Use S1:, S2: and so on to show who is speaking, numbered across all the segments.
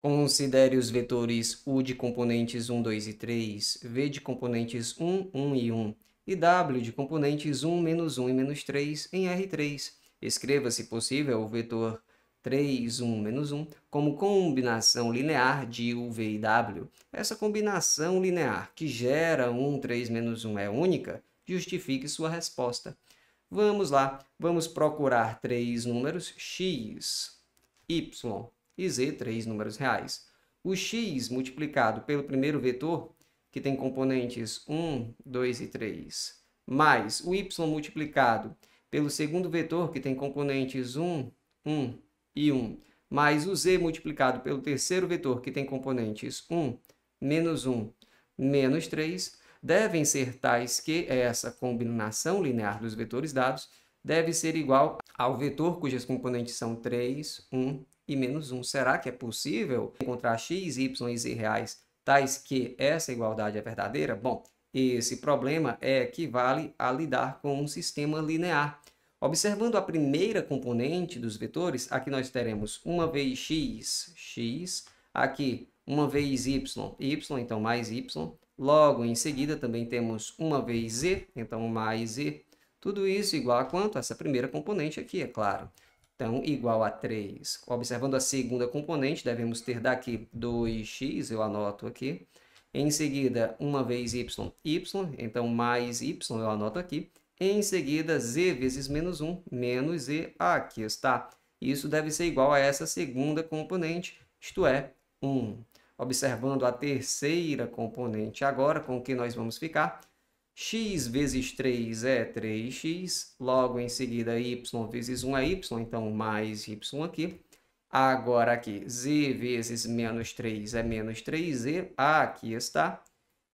S1: Considere os vetores U de componentes 1, 2 e 3, V de componentes 1, 1 e 1, e W de componentes 1, menos 1 e menos 3 em R3. Escreva, se possível, o vetor 3, 1, menos 1 como combinação linear de U, V e W. Essa combinação linear que gera 1, 3, menos 1 é única, justifique sua resposta. Vamos lá, vamos procurar três números, x, y e z, três números reais. O x multiplicado pelo primeiro vetor, que tem componentes 1, 2 e 3, mais o y multiplicado pelo segundo vetor, que tem componentes 1, 1 e 1, mais o z multiplicado pelo terceiro vetor, que tem componentes 1, menos 1, menos 3, devem ser tais que essa combinação linear dos vetores dados deve ser igual ao vetor cujas componentes são 3, 1 e menos 1. Será que é possível encontrar x, y e z reais tais que essa igualdade é verdadeira? Bom, esse problema é equivale a lidar com um sistema linear. Observando a primeira componente dos vetores, aqui nós teremos uma vez x, x, aqui uma vez y, y, então mais y. Logo em seguida também temos uma vez z, então mais z. Tudo isso igual a quanto? Essa primeira componente aqui, é claro. Então, igual a 3. Observando a segunda componente, devemos ter daqui 2x, eu anoto aqui. Em seguida, uma vez y, y, então mais y, eu anoto aqui. Em seguida, z vezes menos 1, menos z, aqui está. Isso deve ser igual a essa segunda componente, isto é, 1. Observando a terceira componente agora, com o que nós vamos ficar? X vezes 3 é 3x, logo em seguida y vezes 1 é y, então mais y aqui. Agora aqui, z vezes menos 3 é menos 3z, aqui está.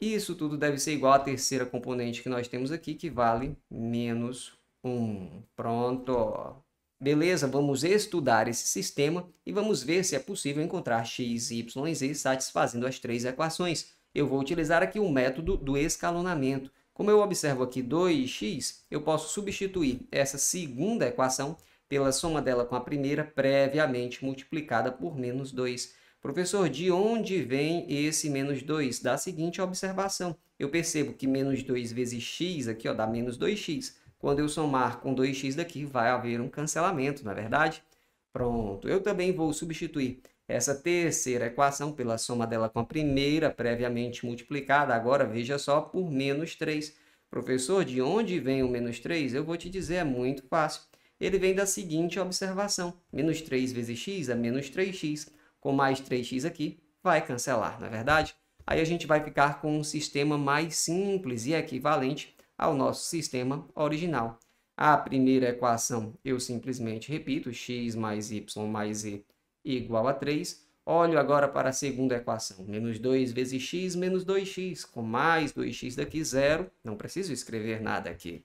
S1: Isso tudo deve ser igual à terceira componente que nós temos aqui, que vale menos 1. Pronto! Beleza, vamos estudar esse sistema e vamos ver se é possível encontrar x, y e z satisfazendo as três equações. Eu vou utilizar aqui o método do escalonamento. Como eu observo aqui 2x, eu posso substituir essa segunda equação pela soma dela com a primeira, previamente multiplicada por menos 2. Professor, de onde vem esse menos 2? Da seguinte observação. Eu percebo que menos 2 vezes x aqui ó, dá menos 2x. Quando eu somar com 2x daqui, vai haver um cancelamento, não é verdade? Pronto. Eu também vou substituir essa terceira equação pela soma dela com a primeira, previamente multiplicada, agora veja só, por menos 3. Professor, de onde vem o menos 3? Eu vou te dizer, é muito fácil. Ele vem da seguinte observação. Menos 3 vezes x é menos 3x. Com mais 3x aqui, vai cancelar, não é verdade? Aí a gente vai ficar com um sistema mais simples e equivalente ao nosso sistema original. A primeira equação eu simplesmente repito, x mais y mais z igual a 3. Olho agora para a segunda equação. Menos 2 vezes x menos 2x. Com mais 2x daqui, zero. Não preciso escrever nada aqui.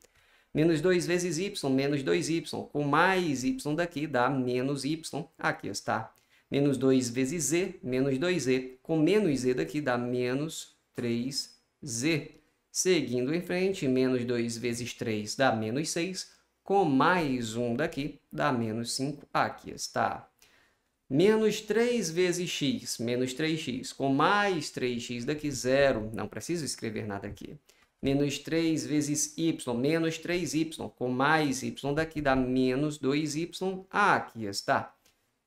S1: Menos 2 vezes y, menos 2y. Com mais y daqui, dá menos y. Aqui está. Menos 2 vezes z, menos 2z. Com menos z daqui, dá menos 3z. Seguindo em frente, menos 2 vezes 3 dá menos 6. Com mais 1 daqui, dá menos 5. Aqui está menos 3 vezes x, menos 3x, com mais 3x daqui, zero, não preciso escrever nada aqui. Menos 3 vezes y, menos 3y, com mais y daqui dá menos 2y, ah, aqui está.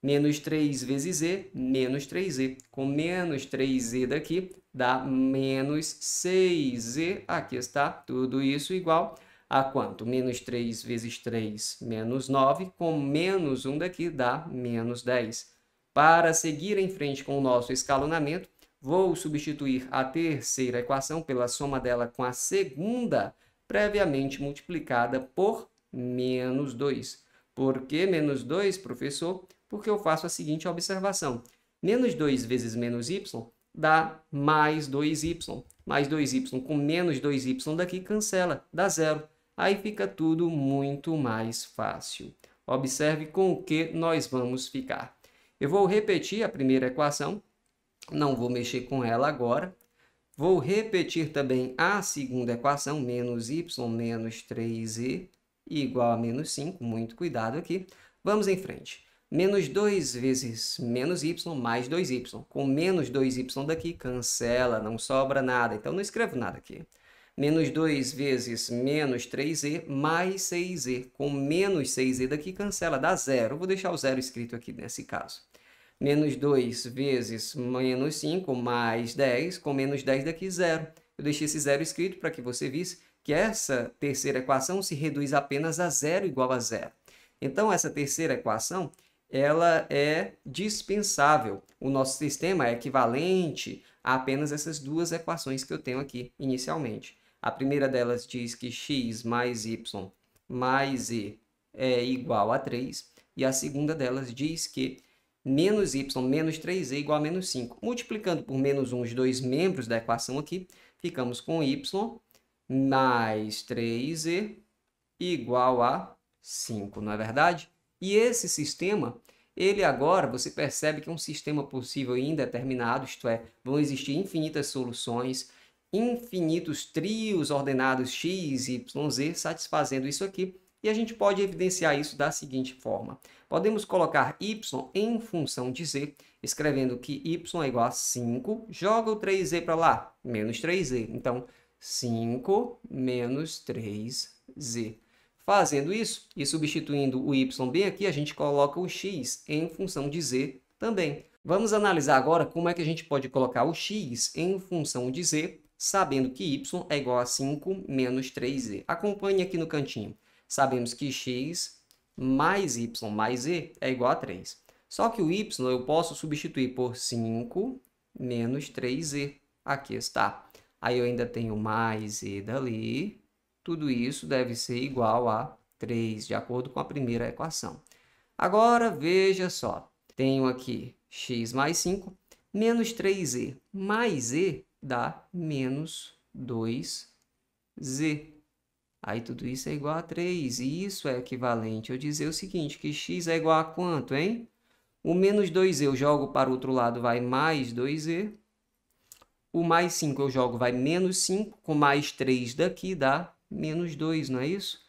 S1: Menos 3 vezes z, menos 3z, com menos 3z daqui dá menos 6z, aqui está, tudo isso igual a quanto? Menos 3 vezes 3, menos 9, com menos 1 daqui dá menos 10. Para seguir em frente com o nosso escalonamento, vou substituir a terceira equação pela soma dela com a segunda, previamente multiplicada por menos 2. Por que menos 2, professor? Porque eu faço a seguinte observação. Menos 2 vezes menos y dá mais 2y. Mais 2y com menos 2y daqui cancela, dá zero. Aí fica tudo muito mais fácil. Observe com o que nós vamos ficar. Eu vou repetir a primeira equação, não vou mexer com ela agora. Vou repetir também a segunda equação, menos y menos 3z igual a menos 5, muito cuidado aqui. Vamos em frente. Menos 2 vezes menos y mais 2y. Com menos 2y daqui, cancela, não sobra nada. Então, não escrevo nada aqui. Menos 2 vezes menos 3e mais 6e. Com menos 6e daqui, cancela, dá zero. Vou deixar o zero escrito aqui nesse caso. Menos 2 vezes menos 5 mais 10. Com menos 10 daqui, zero. Eu deixei esse zero escrito para que você visse que essa terceira equação se reduz apenas a zero igual a zero. Então, essa terceira equação ela é dispensável. O nosso sistema é equivalente a apenas essas duas equações que eu tenho aqui inicialmente. A primeira delas diz que x mais y mais e é igual a 3. E a segunda delas diz que menos y menos 3e é igual a menos 5. Multiplicando por menos 1 os dois membros da equação aqui, ficamos com y mais 3e igual a 5, não é verdade? E esse sistema, ele agora, você percebe que é um sistema possível e indeterminado, isto é, vão existir infinitas soluções, infinitos trios ordenados x, y, z, satisfazendo isso aqui, e a gente pode evidenciar isso da seguinte forma. Podemos colocar y em função de z, escrevendo que y é igual a 5, joga o 3z para lá, menos 3z. Então, 5 menos 3z. Fazendo isso e substituindo o y bem aqui, a gente coloca o x em função de z também. Vamos analisar agora como é que a gente pode colocar o x em função de z, sabendo que y é igual a 5 menos 3z. Acompanhe aqui no cantinho. Sabemos que x mais y mais z é igual a 3. Só que o y eu posso substituir por 5 menos 3z. Aqui está. Aí eu ainda tenho mais z dali, tudo isso deve ser igual a 3, de acordo com a primeira equação. Agora, veja só. Tenho aqui x mais 5, menos 3e mais e dá menos 2z. Aí tudo isso é igual a 3. E isso é equivalente eu dizer o seguinte, que x é igual a quanto, hein? O menos 2e eu jogo para o outro lado, vai mais 2e. O mais 5 eu jogo, vai menos 5. Com mais 3 daqui dá menos 2, não é isso?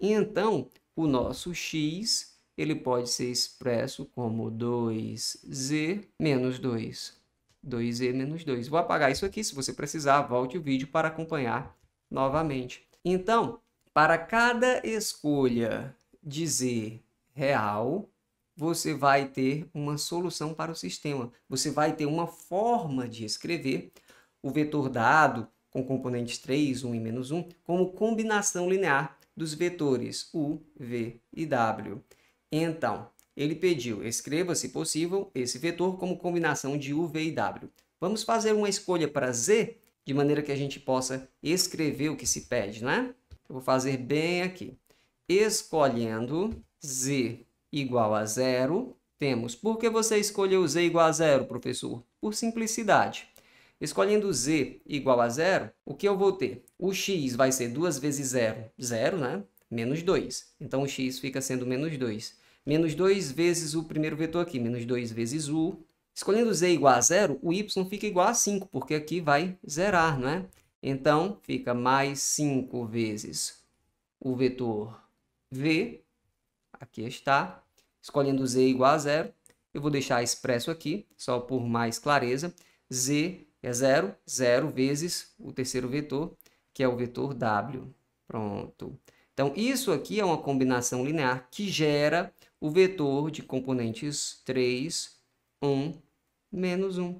S1: Então, o nosso x ele pode ser expresso como 2z menos 2. 2z menos 2. Vou apagar isso aqui, se você precisar, volte o vídeo para acompanhar novamente. Então, para cada escolha z real, você vai ter uma solução para o sistema. Você vai ter uma forma de escrever o vetor dado com componentes 3, 1 e menos 1, como combinação linear dos vetores u, v e w. Então, ele pediu, escreva, se possível, esse vetor como combinação de u, v e w. Vamos fazer uma escolha para z, de maneira que a gente possa escrever o que se pede, né? Eu vou fazer bem aqui. Escolhendo z igual a zero, temos, por que você escolheu z igual a zero, professor? Por simplicidade. Escolhendo z igual a zero, o que eu vou ter? O x vai ser 2 vezes zero, zero, né? Menos 2. Então, o x fica sendo menos 2. Menos 2 vezes o primeiro vetor aqui, menos 2 vezes u. Escolhendo z igual a zero, o y fica igual a 5, porque aqui vai zerar, não é? Então, fica mais 5 vezes o vetor v, aqui está. Escolhendo z igual a zero, eu vou deixar expresso aqui, só por mais clareza. z é zero, zero vezes o terceiro vetor, que é o vetor w. Pronto. Então, isso aqui é uma combinação linear que gera o vetor de componentes 3, 1, menos 1.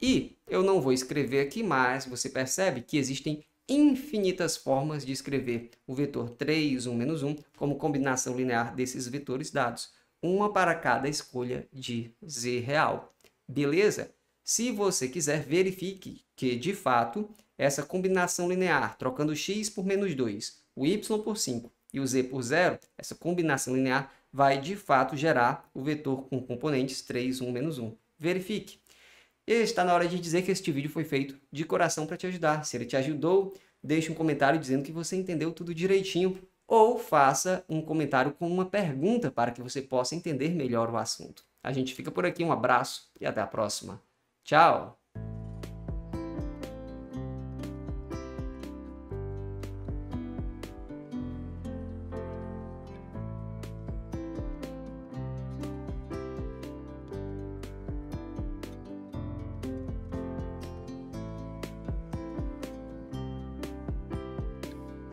S1: E eu não vou escrever aqui, mas você percebe que existem infinitas formas de escrever o vetor 3, 1, menos 1 como combinação linear desses vetores dados, uma para cada escolha de z real. Beleza? Se você quiser, verifique que, de fato, essa combinação linear, trocando x por menos 2, o y por 5 e o z por 0, essa combinação linear vai, de fato, gerar o vetor com componentes 3, 1, menos 1. Verifique. E está na hora de dizer que este vídeo foi feito de coração para te ajudar. Se ele te ajudou, deixe um comentário dizendo que você entendeu tudo direitinho ou faça um comentário com uma pergunta para que você possa entender melhor o assunto. A gente fica por aqui, um abraço e até a próxima. Tchau!